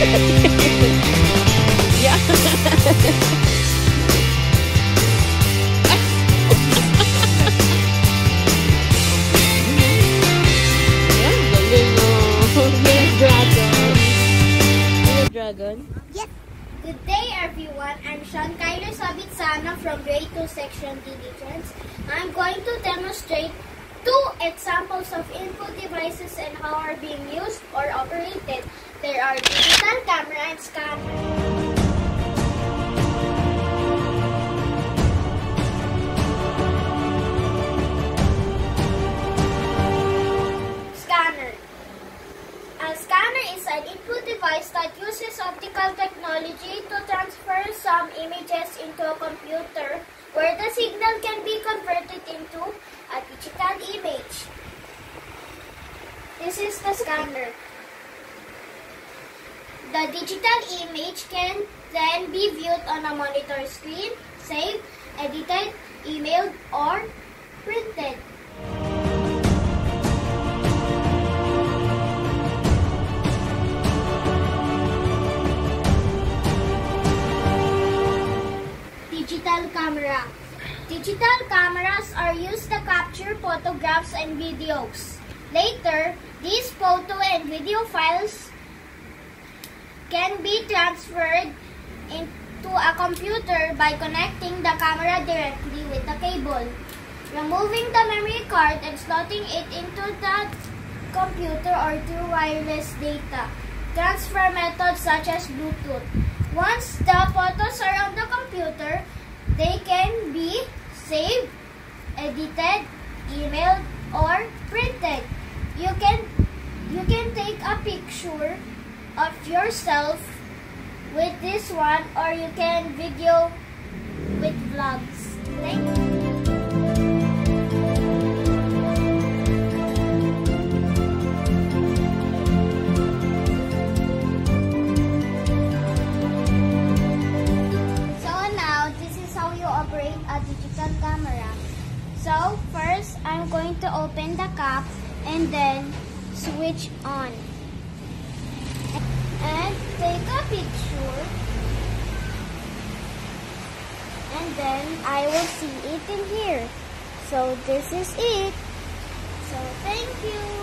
yeah. Dragon. Yep. Good day, everyone. I'm Sean Kyler Sabitsana from Grade 2 Section Diligence. I'm going to demonstrate two examples of input devices and how are being used or operated. There are camera and scanner. Scanner. A scanner is an input device that uses optical technology to transfer some images into a computer where the signal can be converted into a digital image. This is the scanner. The digital image can then be viewed on a monitor screen, saved, edited, emailed, or printed. Digital camera. Digital cameras are used to capture photographs and videos. Later, these photo and video files can be transferred into a computer by connecting the camera directly with a cable. Removing the memory card and slotting it into the computer or through wireless data. Transfer methods such as Bluetooth. Once the photos are on the computer, they can be saved, edited, emailed, or printed. You can you can take a picture of yourself with this one or you can video with vlogs. Thank you. So now, this is how you operate a digital camera. So first, I'm going to open the cap and then switch on. And take a picture. And then I will see it in here. So this is it. So thank you.